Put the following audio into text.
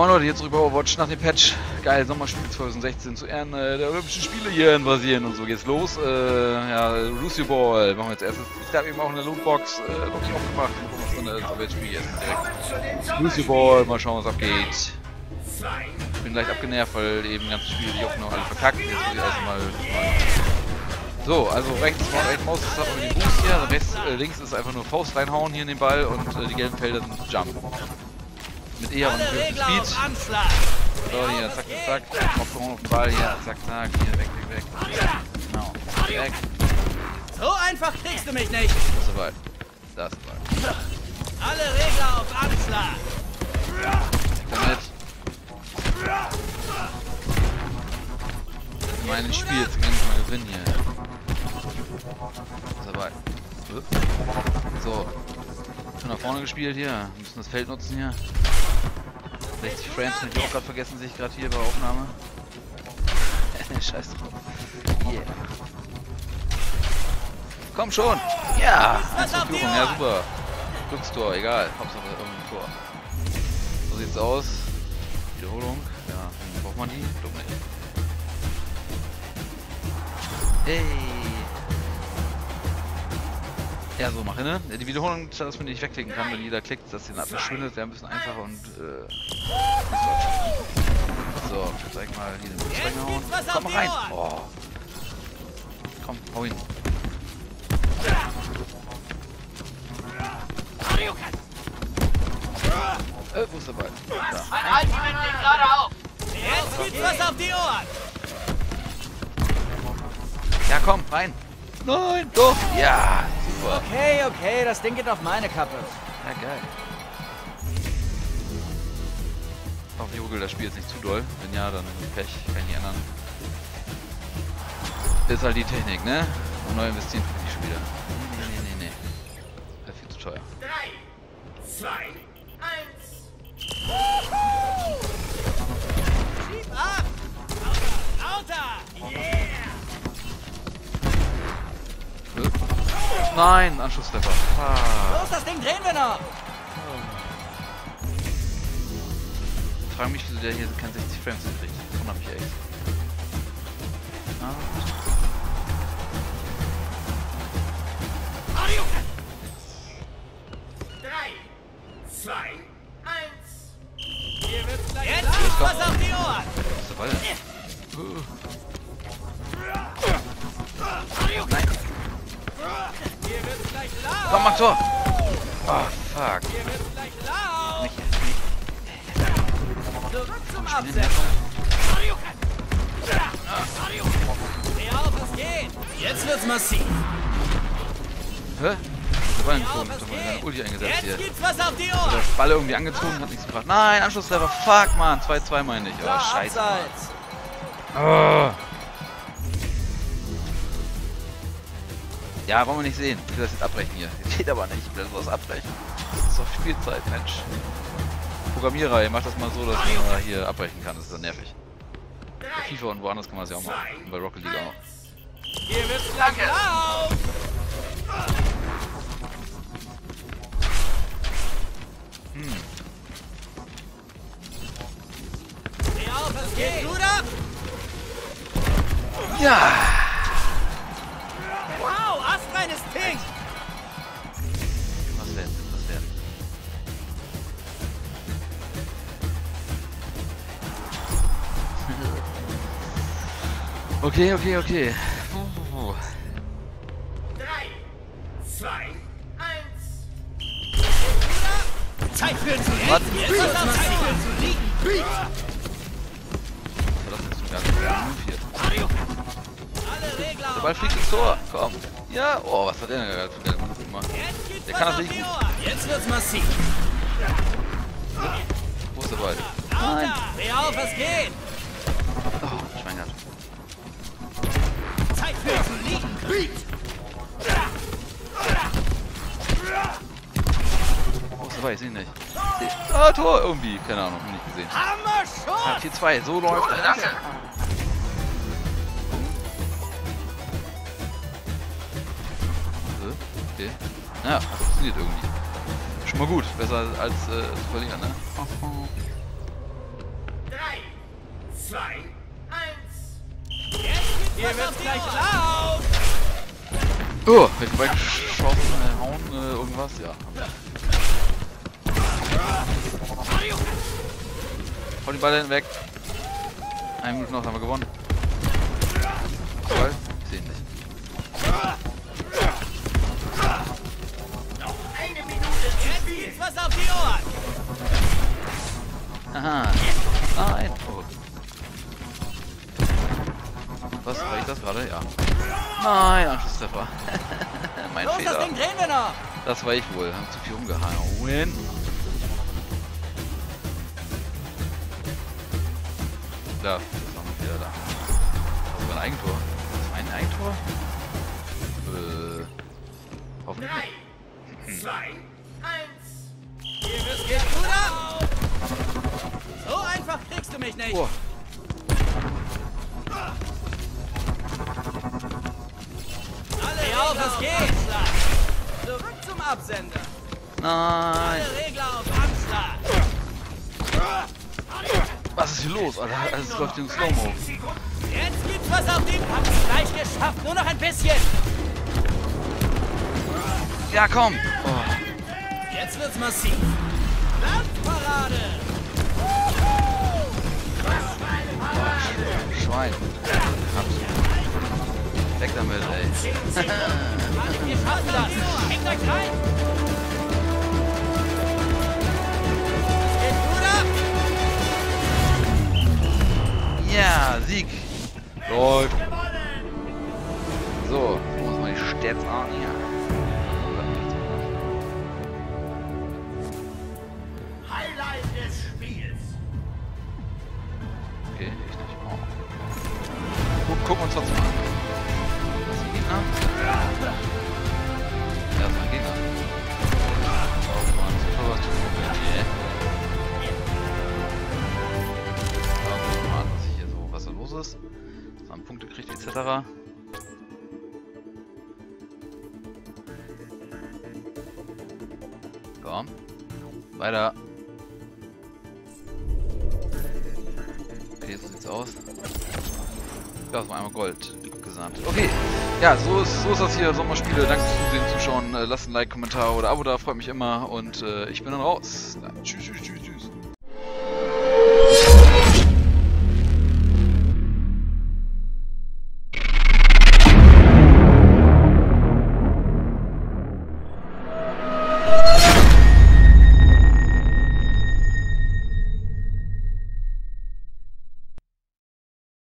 Moin Leute, zurück bei Overwatch nach dem Patch. Geil, Sommerspiel 2016 zu Ehren äh, der Olympischen Spiele hier in Brasilien und so geht's los. Äh, ja, Lucio Ball machen wir jetzt erstes. Ich habe eben auch eine Lootbox äh, nicht aufgemacht. Mal gucken, was drin ist, aber jetzt direkt. Lucio Ball, mal schauen, was abgeht. Ich bin leicht abgenervt, weil eben ganze Spiele die auch noch alle verkackt. Jetzt muss ich erstmal. So, also rechts, rechts Maus ist einfach den Boost hier, rechts, äh, links ist einfach nur Faust reinhauen hier in den Ball und äh, die gelben Felder sind Jump mit eher und Speed. So, hier, zack, zack, zack. Auf auf den Ball, hier, zack, zack, hier, weg, weg, weg. Genau, weg. So einfach kriegst du mich nicht. Das ist soweit. Das ist soweit. Alle Regler auf Anschlag. Damit. Mein Spiel jetzt endlich mal gewinnen hier. Soweit. So. Schon nach vorne gespielt hier. Wir müssen das Feld nutzen hier. 60 Frames habe ich auch gerade vergessen, sehe ich gerade hier bei Aufnahme. Scheiß drauf. Yeah. Komm schon! Ja! Führung, ja super. Glückstor, egal. Hauptsache irgendein Tor. So sieht's aus. Wiederholung. Ja, braucht man die? Dumm nicht. Hey! Ja, so mache, ne? Die Wiederholung, dass man die nicht wegklicken kann, wenn jeder klickt, dass sie dann verschwindet, wäre ein bisschen einfacher und äh, So, ich zeig mal hier den Bus reinhauen. Komm rein! Oh. Komm, hau ihn. Äh, wo ist der Ball? Da. Mein Ultimate liegt gerade auf. Jetzt gibt's was auf die Ohren. Ja, komm, rein! Nein, doch! Ja, super! Okay, okay, das Ding geht auf meine Kappe. Ja, geil. Hoffentlich ruckelt das Spiel jetzt nicht zu doll. Wenn ja, dann Pech, kann nicht ändern. Ist halt die Technik, ne? Und neu investieren für die Spieler. Nein, Anschlusstreffer. Ah. Los, das Ding drehen wir noch. Ich frage mich, wieso der hier keine 60 Frames kriegt. Davon hab ich echt. Ah. Drei, Tor! Oh, fuck. Hier wird's gleich laut. Nicht, nicht. Zurück zum Schnell Absetzen. herkommen. Dreh auf, es geht. Jetzt wird's massiv. Hä? Der Ball Dreh auf, gezogen. es Doch mal seine. Ulti eingesetzt hier. Jetzt gibt's was auf die Ohren. Ball irgendwie angezogen, hat nichts gebracht. Nein, Anschlusstreffer. Fuck, man. 2-2 meine ich. Oh, scheiße. Oh. Ja, wollen wir nicht sehen. Ich will das jetzt abbrechen hier. Das geht aber nicht. Ich will das abbrechen. Das ist doch Spielzeit, Mensch. Programmierer, ihr macht das mal so, dass man hier abbrechen kann. Das ist dann nervig. Bei FIFA und woanders kann man das ja auch machen. Und bei Rocket League auch. Hier wird's gleich laut. Hm. Dreh auf, es geht. Gut ab. Ja! Okay, okay, okay. Oh. Drei, zwei, eins. Zeit für zu liegen. Was? Jetzt ist es Zeit für zu liegen. Das ist ganzen Vier. Alle Regler Der Ball fliegt ins Tor. Komm. Ja. Oh, was hat der denn gerade für eine Minute gemacht? Jetzt gibt's Der kann das die gut. Jetzt wird's massiv. Wo ist der Ball? Lauter. Dreh auf, es geht. Das weiß ich nicht. Ah, Tor irgendwie. Keine Ahnung, nicht gesehen. Hammer Shot! 4-2, so läuft das. Äh, okay. Naja, funktioniert irgendwie. Schon mal gut, besser als, als äh, zu verlieren, ne? 3, 2, 1. Jetzt Ihr werdet gleich klar! Oh, ich vorbeigeschossen, äh, hauen, äh, irgendwas? Ja. Hau die Ball weg. Eine Minute noch, haben wir gewonnen. Toll. Ich seh nicht. Eine Minute Jetzt was auf die Ohren! Aha. Nein. Das gerade? Ja. Nein, Anschlusstreffer. mein Los, das Fehler. Ding drehen wir noch! Das war ich wohl. Haben zu viel umgehauen. Da, jetzt haben wir wieder da. Das war ein Eigentor. Das war ein Eigentor? Äh. Hoffentlich. Drei, zwei, eins. Hier wird's geht gut ab! So einfach kriegst du mich nicht! Oh. Absender! Nein. Was ist hier los, Alter? Es läuft in Slow-Mo. Jetzt gibt's was auf dem Hab's gleich geschafft! Nur noch ein bisschen! Ja, komm. Oh. Jetzt wird's massiv! Landparade! Wir schaffen das! Hängt euch rein! Ja, Sieg. Läuft. So, wo muss man die Stats an? Ja. Highlight des Spiels. Okay, ich nicht. Oh. Guck, gucken wir uns trotzdem an. Punkte kriegt, etc. Komm. Weiter. Okay, so sieht's aus. Ja, so einmal Gold abgesahnt. Okay, ja, so ist, so ist das hier, Sommerspiele. Danke fürs Zusehen, Zuschauen. Äh, lasst ein Like, Kommentar oder Abo da, freut mich immer. Und äh, ich bin dann raus. Dann, tschüss, tschüss, tschüss, tschüss.